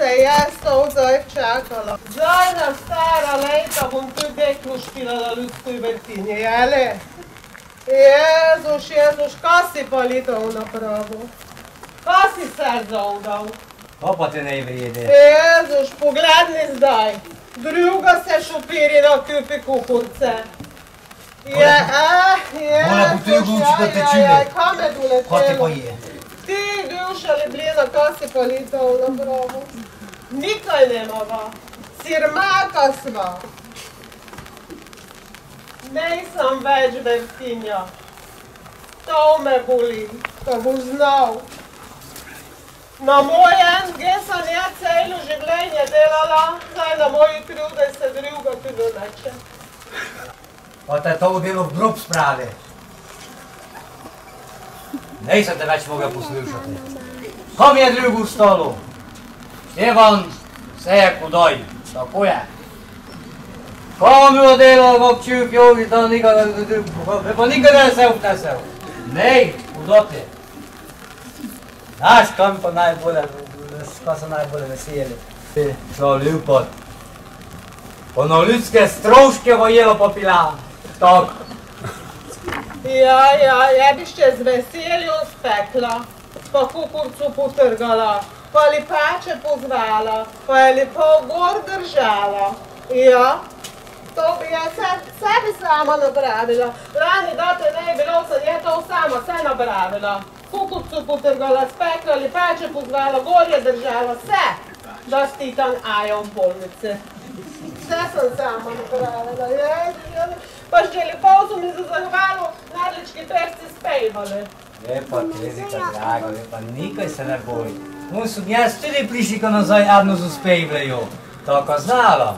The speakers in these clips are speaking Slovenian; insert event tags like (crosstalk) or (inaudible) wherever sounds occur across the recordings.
se jaz to zdaj čakala? Zdaj na stara leta bom tu deklu špilala ljudskoj vrtinje, jeli? Jezus, Jezus, kaj si pa litov napravil? Kaj si srce udal? Ko pa te ne vrede? Jezus, pogledni zdaj. Druga se šopirina kupi kukurce. Je, eh, je. Mora butelko uči, da te čine. Kam je doletelo? Ko te pa je? Ti, duša Ljubljana, kaj si pa litov na pravu? Nikaj nemava. Sirmaka sva. Nisem več vrtinja. To me boli, to bo znal. Na moj NG sem jaz celo življenje delala, zdaj na moji krivde se druga tudi neče. Pa te to v delo v grob spravi. Nisem te več mogel poslušati. Kom je drug v stolu? Štefan, vse je kudoj, tako je. Kom je delo v občuv, jovi, da nikada, pa nikada ne se vnesel. Nej, kudoti. Znaš, kam pa najbolje, kaj so najbolje veseli? So ljubot. Ono ljudske stroške vojelo popila. Tako. Ja, ja, je bi še z veseljem spekla, pa kukurcu potrgala, pa lipače pozvala, pa je lepo gor držala. Ja, to bi jaz se, sebi sama napravila. Lani, da te ne je bilo, sem je to sama vse napravila. Kukurcu potrgala, spekla, lipače pozvala, gor je držala, vse. Da si tam ajo v bolnici. Vse sem sama napravila, je, je. Pa še lepo so mi za zahvalo nadlički perci spevali. Lepa, Terezika, drago, lepa, nikaj se ne boj. On su jaz tudi prišli ko nazaj adno z uspevlejo. Tako znala.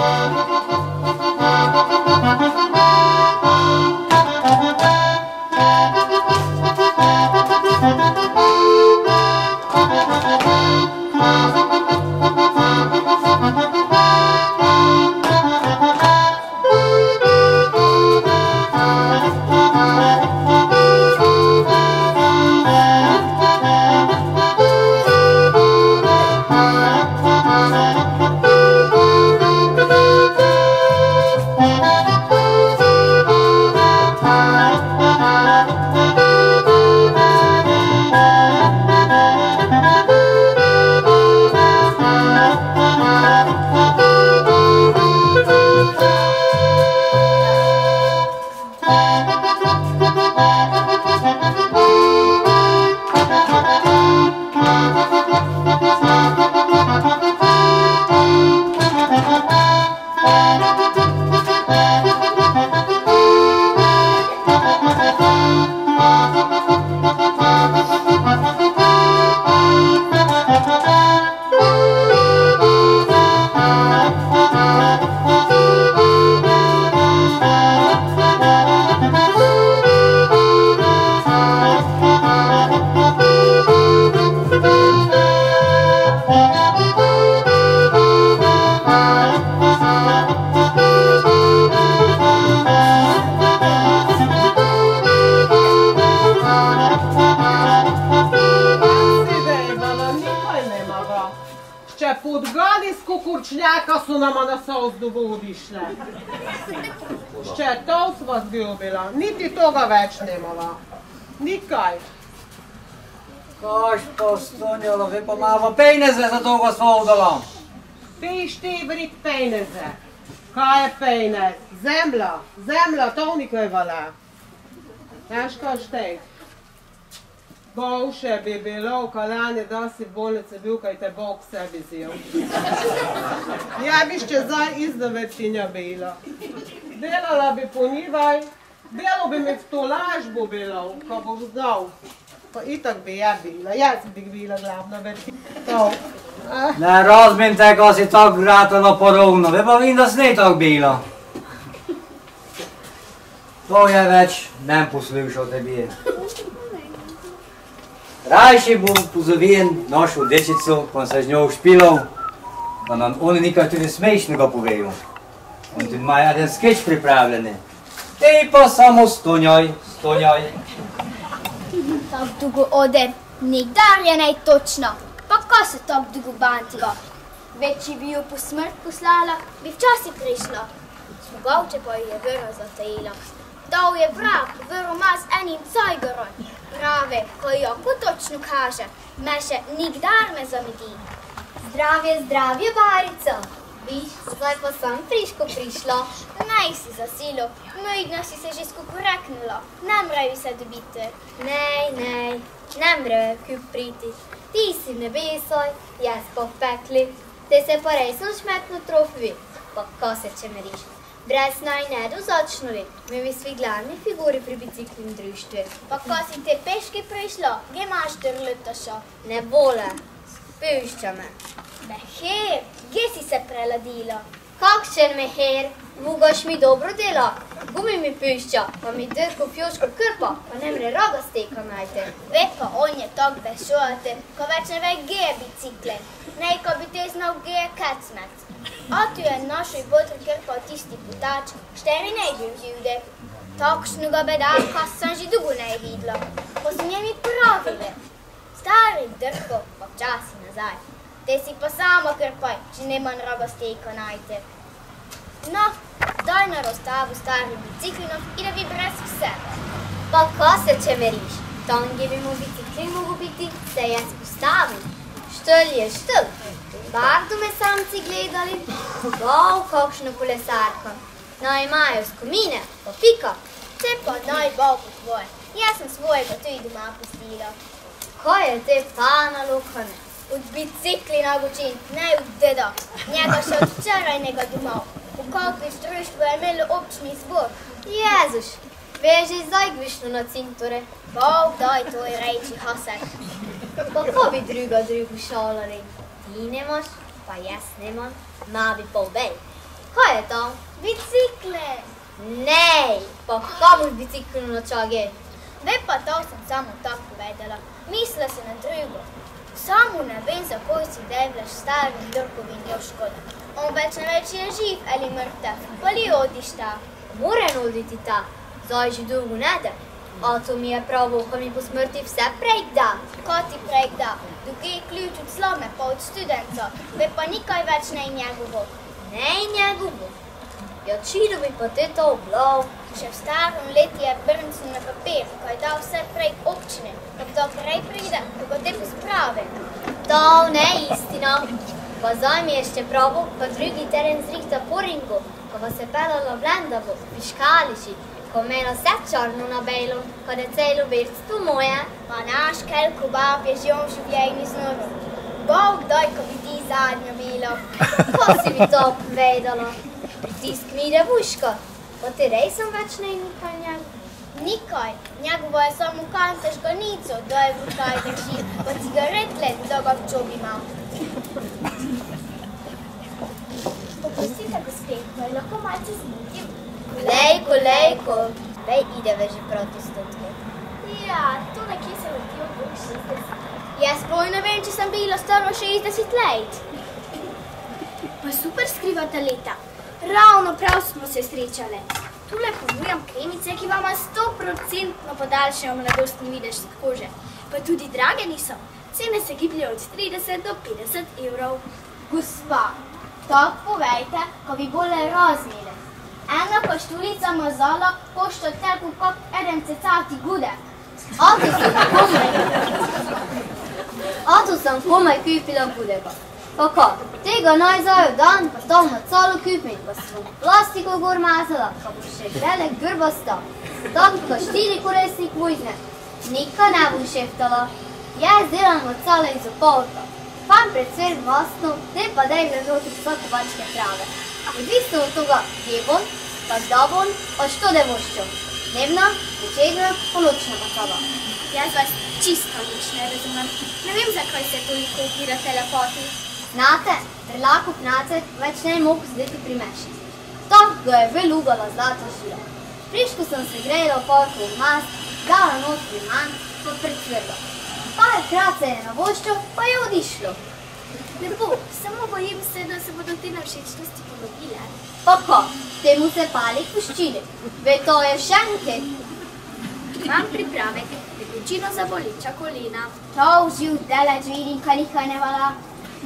Música Še podgali z kukurčljaka so nama na sozdu vodišle. Še to sva zgubila, niti toga več nemava. Nikaj. Kaž to stonjalo, vi pa malo pejneze za toga smo udala. Piš ti vrit pejneze. Kaj je pejnez? Zemlja, zemlja, to nikaj vala. Znaš kaj štej? Boljše bi bilo v Kaljani, da si v bolnici bil, kaj te Bog sebi zjel. Ja bi še zdaj izdavetinja bila. Delala bi po njivaj, delo bi mi v to lažbo bilo, ko boš znal. Pa itak bi ja bila, jaz bi bila glavna. Ah. Ne razumem te, ko si tako gratala porovno, vi pa vidim, da si ne tako bila. To je več, ne poslušal tebi. Rajši bom pozovin našo dečico, ko se z njo špilal, pa nam oni nekaj tudi smešnega povejo. On tudi ima jedan skeč pripravljeni. Ti pa samo stonjaj, stonjaj. Tako dugo ode, nikdar je ne točno. Pa ko se tako dugo bantigo? Večji bi jo po smrt poslala, bi včasih prišla. Mogoče pa jo je vrlo zatajila. Dal je vrag, vrlo ma z enim cajgorom. Prave, ko jo ko točno kaže, me še nikdar ne zamedi. Zdravje, zdravje, Barico. Viš, zdaj pa sem friško prišla. Naj si za silo, mojgna si se že skukureknila, ne mrejo se dobiti. Nej, nej, ne mrejo kljub priti. Ti si v nebesoj, jaz pa v pekli. Te se pa res šmetno trofi, pa ko se čemeriš. Brez naj ne dozačnovi, mi bi svi glavni figuri pri biciklinem društvu. Pa ko si te peške prišla, ge imaš drletaša. Ne vole, pušča me. Behe, ge si se preladila. Kakšen meher, vugaš mi dobro dela. Gumi mi pušča, pa mi drko fjoško krpa, pa ne mre raga steka najte. Ve pa on je tak bešoate, ko več ne ve ge bicikle. Nej, ko bi te znal ge kacmet. A tu je našoj botr krpa tisti putač, šteri ne bil živde. Takšnega bedaka sem že dolgo ne videla. Pa so njemi pravile. Stari drko, pa včasi nazaj. Te si pa sama krpaj, če nema raga steka najte. No, daj na razstavu starih biciklinov in da bi brez vsega. Pa ko se čemeriš, tam gdje bi mu bicikli mogu biti, se jaz postavim. Štelj je štelj. Bardo me samci gledali, wow, kakšno kolesarko. No, imajo skomine, pa pika. Te pa naj bo po tvoje. Jaz sem svojega tudi doma pustila. Kaj je te pana lokane? Od bicikli na gočin, ne od deda. Njega še od včerajnega doma. V kakvi društvu je imel občni zbor. Jezuš, veš, že zdaj gvišno na cintore. Bog daj to je reči hasek. Pa ko bi druga drugu šalali? Ti nemaš, pa jaz nemam, ma bi pa obej. Kaj je to? Bicikle! Nej, pa kam boš bicikl na čage? Ve pa to sem samo tako povedala. Mislila sem na drugo. Samo ne vem, za koj si devljaš starim drkovin Joškoda. On več ne več je živ ali mrtev. Vali odiš ta. Moram oditi ta, zdaj že dolgo ne da. A to mi je pravo, ko mi po smrti vse prej da. Ko ti prej da, tukaj je ključ od slome pa od studenca. Ve pa nikaj več ne njegovo. Ne njegovo. Ja, čino bi pa te to oblav. Še v starem letu je brnil na papir, ko je dal vse prej občine. Ko kdo prej pride, ko ga te posprave. To ne istina. Pa zdaj mi je še pravo, pa drugi teren zrihta po ringu, ko pa se pelalo v Lendavo, piškališi, ko imelo vse črno na belo, ko je celo vrsto moje. Pa naš kelko bab je že on v življenju znovu. Bog daj, ko bi ti zadnjo bilo. Ko si mi to povedala? Pritisk mi ide v uško. Pa ti rej sem več ne nikaj njeg. Nikaj, njegovo je samo kante žganico, da je v kaj drži, pa cigaret let, da ga v čobi ima. Popustite, gospe, da je lahko malce zmutil. Lejko, lejko. Vej ideve že proti stotke. Ja, tu nekje se vrti okrog 60. Jaz sploh ne vem, če sem bila stara 60 let. Pa super skrivata leta. Ravno prav smo se srečale. Tule ponujam kremice, ki vama 100% podaljšajo mladostni videž kože. Pa tudi drage niso. Cene se gibljajo od 30 do 50 evrov. Gospa, tako bole razmere. Ena pašturica mazala košta tako kot eden cecati gudek. Oto sem komaj. Oto sem komaj kupila budega. Kako? Tega naj zajo dan, pa to na celo kupim, pa sem plastiko gor mazala, pa bo še velik grbasta. Tako kot štiri koresnik vojne. Nika ne bom šeftala. Jaz delam od cele iz opolka. Pan predvsem vlastno, te pa daj gledoti vsake bačke trave. Odvisno od toga, gdje bom, pa kdo bom, pa što da voščo. Dnevna, večerna, poločna masaba. Jaz vas čisto nič ne razumem. Ne vem, zakaj se toliko upirate lepoti. Znate, prelako pnacek več ne mogu zdeti pri meši. Tako ga je velugala zlata žila. Priško sem se grejala v porku v mas, dala not pri manj, pa predsvrla. Par krat se je navoščal, pa je odišlo. Lepo, samo bojim se, da se bodo te nevšečnosti ponovile. Pa ko, temu se pali puščili. Ve to je še nekaj. Imam pripravek, tekočino za boleča kolena. To vživ deleč vidim, kaj nikaj ne vala.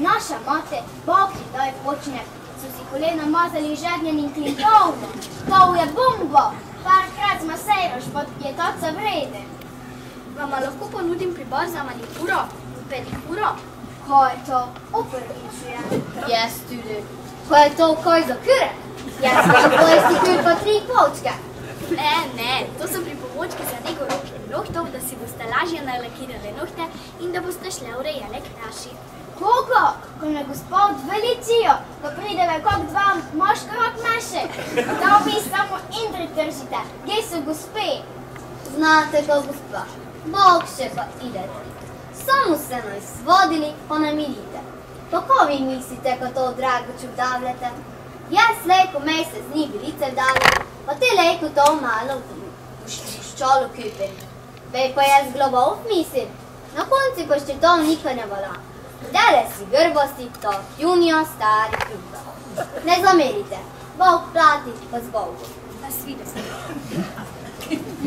Naša mate, bog ti daj počne, so si kolena mazali žednjenim klintovno. To je bombo. Parkrat smo sejroš, pa je to co vreden. Vama lahko ponudim pribor za manikuro in pedikuro. Ko je to? Uprvičujem. Jaz tudi. Ko je to kaj za kure? Jaz pa bolesti kur pa tri kolčke. Ne, ne, to so pripomočki za nego rok in nohtov, da si boste lažje nalakirali nohte in da boste šle urejale k naši. Koliko? Ko me gospod velicijo, ko prideve kot dva moška rok naše. Da vi samo indri držite. Gdje so gospe? Znate ga, gospa, bog še pa idete. Samo se naj svodili, pa namirite. Kako vi mislite, ko to drago čudavljate? Jaz lejko mesec dni bilice dala, pa te lejko to malo v ščolu kupim. Vej pa jaz globov mislim, na konci pa še to nikaj ne vala. Dele si grbosti, to junija stari kuka. Ne zamerite, Bog plati pa z Bogom. Nasvidenje.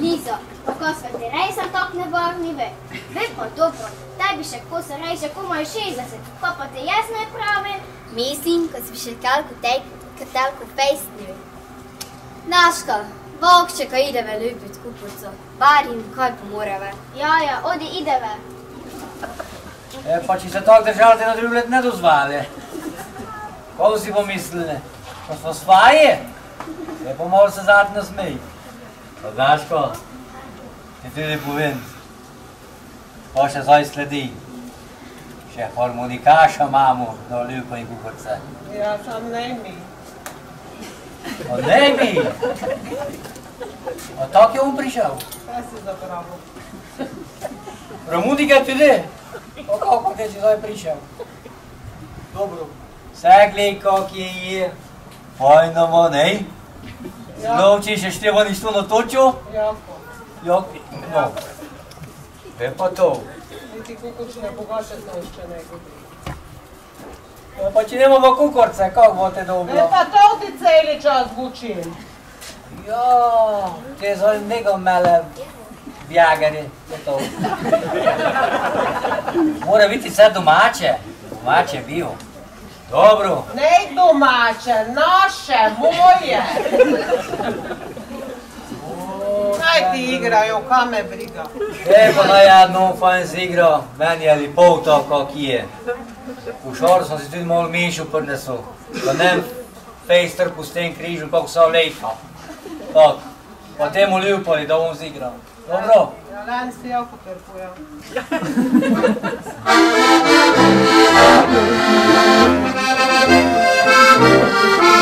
Lizo, kako so ti rejsa tak nevarni ve? Ve pa dobro, tebi še ko se rejša komaj 60, ko pa te jaz ne pravim. Mislim, ko si še kalku tej, katelku fejstni. Naška, Bog će ka ideve ljubit kupuco, bar im kaj pomoreve. Ja, ja, odi ideve. E, pa če se tako držali, te na drugi let ne dozvali. Kako si pomislili? Ko smo svaje? Je pa malo se zadnjo smej. Pa znaš ko? Ti tudi povem. Pa še zdaj sledi. Še harmonikaša imamo na ljubo in kukurce. Ja sam ne mi. A ne bi! A tako je on prišel? Kaj si zapravo? Romunika tudi? O kako te si zdaj prišel? Dobro. Vse glej, kak je je. Fajno mo, ne? Zelo če še števa ništo natočil? Jako. Jak, no. Ve pa to. Niti kukučne bogače še ne gubi. Ja, pa če nemamo kukorce, kako bote E dobro? pa to ti celi čas gučim. Ja, te zdaj nego mele bjagari, je to. (laughs) Mora biti vse domače. Domače bil. Dobro. Ne domače, naše, moje. Naj ti igrajo, kam me briga. E, pa naj jedno fajn zigral, meni je lepo to, kak je. V šoru sem si tudi malo mišu prinesel, da ne fejster pustim križu, kako so lepa. Tak, pa temu ljubali, da bom zigral. Dobro? Ja, len si jako trpujem. (laughs)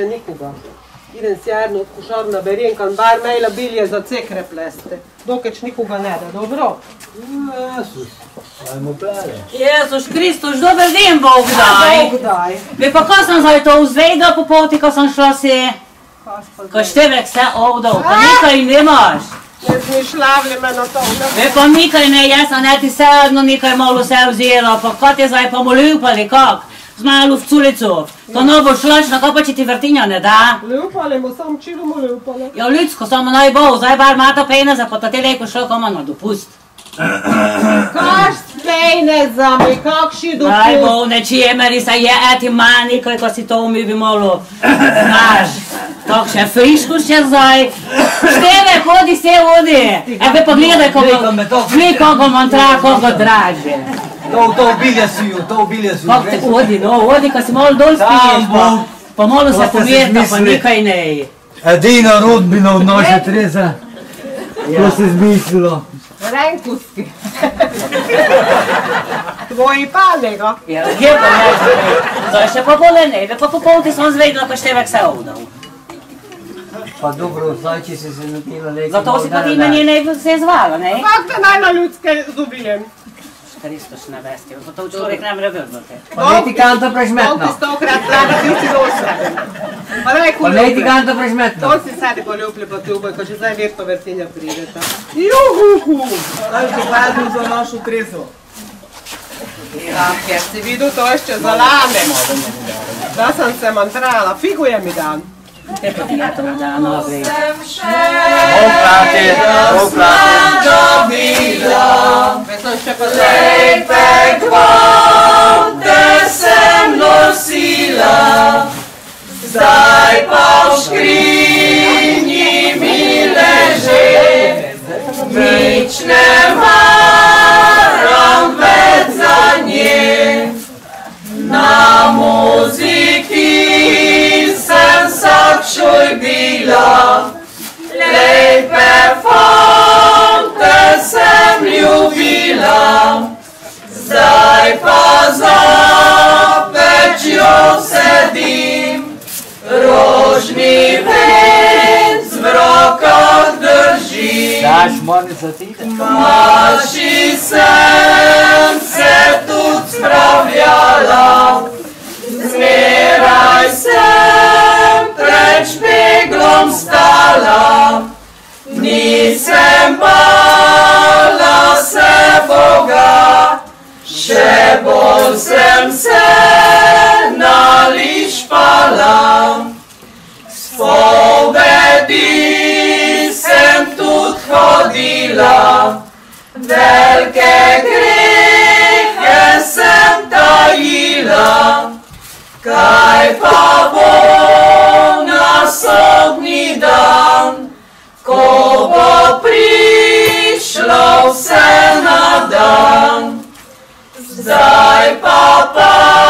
še nikoga. Idem si jedno košar na berenkan, bar mejla bilje za cekre pleste. Dokeč nikoga ne da, dobro? Jezus, ajmo plele. Jezus Kristus, dober dan, Bog daj. Bog daj. Ve pa ko sem zdaj to vzvedla po poti, ko sem šla si, ko števek se ovdal, pa nekaj nemaš. Ne zmišljavli me na to, Ve pa nekaj ne, jaz sem ne ti se jedno nekaj malo se vzela, pa kot je zdaj pa molil pa ali kak, z malo v culicu. To novo šlaš, na ko pa če ti vrtinja ne da. Ljupali mu, sam čilu mu ljupali. Ja, ljudsko samo naj bo, zdaj bar ima to pene za pa te leko šlo koma na dopust. Kaš spejne za mi, kakši Naj dopust. bo nečije, meri se je eti manj nekaj, ko si to mi bi malo, znaš. Tako še friško še zdaj. Števe, hodi se, hodi. E, pa pogledaj, Glej, kako ko me to- Glej, kako vam tra, kako draže. To, to obilje si ju, to obilje si ju. Kako te hodi, no, hodi, ko si malo dol spiješ, pa, pa malo se pomirta, pa nekaj ne. Edina rodbina od naše Treze. To se zmislilo. Renkuski. Tvoji palega. Ja, kje pa ne, zdaj še pa bole ne, pa po polti sem zvedla, ko števek se ovdal. Pa dobro, zdaj če si se napila leki. Zato si pa ti meni ne se zvala, ne? Kak te naj na ljudske zubijem? Kristus ne vesti, pa to človek ne more vrniti. Pa ne ti kanto Koliko prešmetno. stokrat treba biti dosa. Pa ne Pa ne ti kuljubi. kanto prešmetno. To si sedi poljubili pa tu, ko že zdaj verto vrtinja prideta. Juhu! Daj ti gledam za našo trezo. Ja, ker si videl, to je še za lane. Da sem se mantrala, figuje mi dan. Te pa ti je to da, gre. Bog plati, Bog plati. Jaz sem nosila, zdaj pa v škrinji mi leže, nič ne maram več za nje. Na muziki bila, lepe fante sem ljubila, zdaj pa za pečjo sedim, rožni venc v rokah držim. Daš monica ti? Maši sem se tudi spravljala, zmeraj sem pred špeglom stala, nisem bala se Boga, še bolj sem se nališpala. Spovedi sem tudi hodila, velike grehe sem tajila, kaj pa bo sodni dan, ko bo prišlo vse na dan. Zdaj pa padem